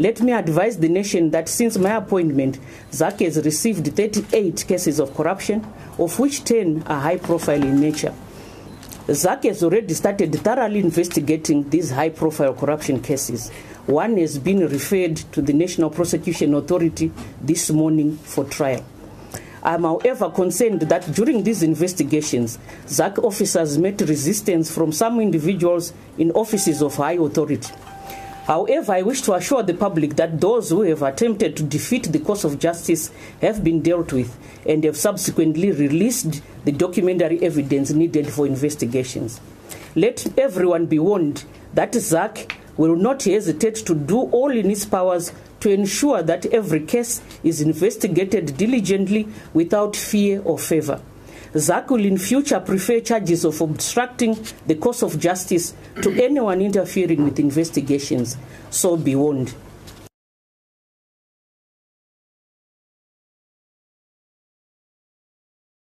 Let me advise the nation that since my appointment, ZACC has received 38 cases of corruption, of which 10 are high profile in nature. ZACC has already started thoroughly investigating these high profile corruption cases. One has been referred to the National Prosecution Authority this morning for trial. I am, however, concerned that during these investigations, ZACC officers met resistance from some individuals in offices of high authority. However, I wish to assure the public that those who have attempted to defeat the course of justice have been dealt with and have subsequently released the documentary evidence needed for investigations. Let everyone be warned that ZACC will not hesitate to do all in its powers to ensure that every case is investigated diligently without fear or favor. ZACC will in future prefer charges of obstructing the course of justice to anyone interfering with investigations. So be warned.